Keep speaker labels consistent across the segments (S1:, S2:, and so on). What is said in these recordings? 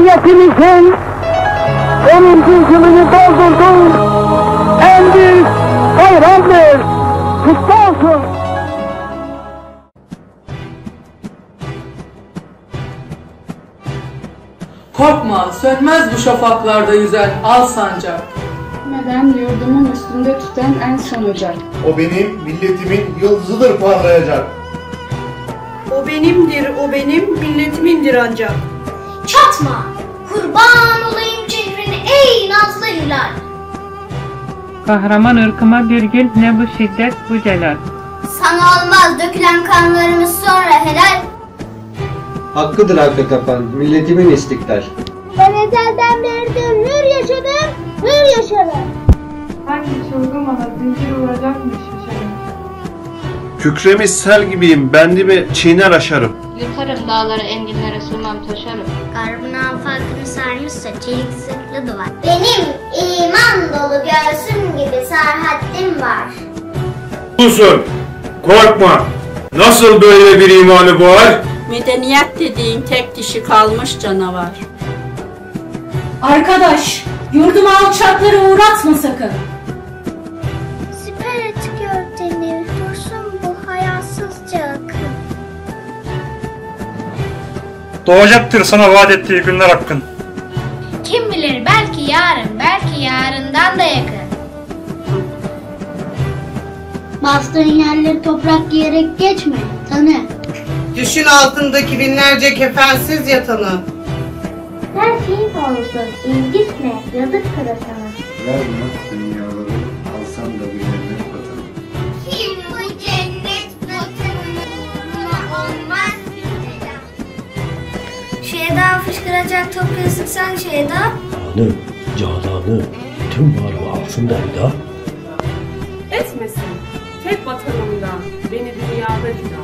S1: Cumhuriyetimizin 10. yılını doldurduğu en büyük bayramdır. Kutlu olsun.
S2: Korkma, sönmez bu şafaklarda yüzen al sancak.
S3: Neden yurdumun üstünde tüten en son ocak?
S4: O benim milletimin yıldızıdır parlayacak.
S5: O benimdir, o benim milletimindir ancak.
S6: Çatma! Kurban olayım çehrine ey nazlı hilal!
S7: Kahraman ırkıma bir gün ne bu şiddet bu celal.
S6: Sana olmaz dökülen kanlarımız sonra helal.
S8: Hakkıdır hakkı tapan, milletimin istiklal.
S6: Ben ezelden beridir hür yaşadım, hür yaşarım.
S3: Hangi çılgın bana zincir vuracakmış şaşarım.
S4: Kükremiz sel gibiyim, bendimi çiğner aşarım.
S9: Yıkarım dağları enginlere sığmam taşarım.
S6: Garbın afakını sarmışsa çelik zırhlı duvar. Benim iman dolu göğsüm gibi sarhattim var.
S10: Susun, korkma. Nasıl böyle bir imanı boğar?
S5: Medeniyet dediğin tek dişi kalmış canavar.
S11: Arkadaş, yurduma alçakları uğratma sakın.
S10: Doğacaktır sana vaat ettiği günler hakkın.
S6: Kim bilir belki yarın, belki yarından da yakın. Bastığın yerleri toprak giyerek geçme, tanı.
S5: Düşün altındaki binlerce kefensiz yatanı.
S6: Her şeyin olsun, ilgitme, yazıktır o sana.
S4: Verme
S6: Şeyda fışkıracak toprağı sıksan Şeyda.
S12: Canı, cananı, tüm varlığı alsın derda.
S3: Etmesin. Tek vatanımdan beni dünyada cüda.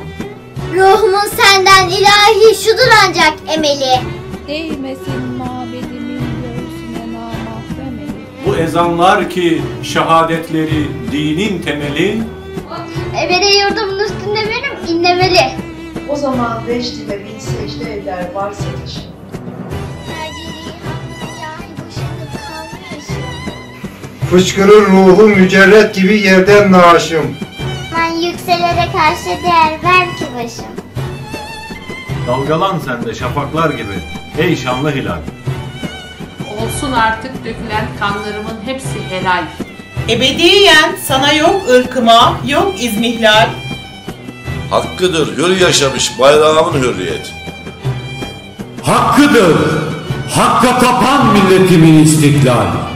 S6: Ruhumun senden ilahi şudur ancak emeli.
S9: Değmesin mabedimin göğsüne namahrem eli.
S10: Bu ezanlar ki şehadetleri dinin temeli,
S6: Ebede yurdumun üstünde benim inlemeli.
S5: O zaman beş dile bin secde eder varsa taşı.
S4: Fışkırır ruhum mücerret gibi yerden naaşım.
S6: Ben yükselere karşı değer ver ki başım.
S10: dalgalan sen de şafaklar gibi. Ey şanlı hilal.
S2: Olsun artık dökülen kanlarımın hepsi helal.
S5: Ebediyen sana yok ırkıma, yok izmihlal.
S13: Hakkıdır hür yaşamış bayrağımın hürriyet.
S12: Hakkıdır, hakka tapan milletimin istiklali.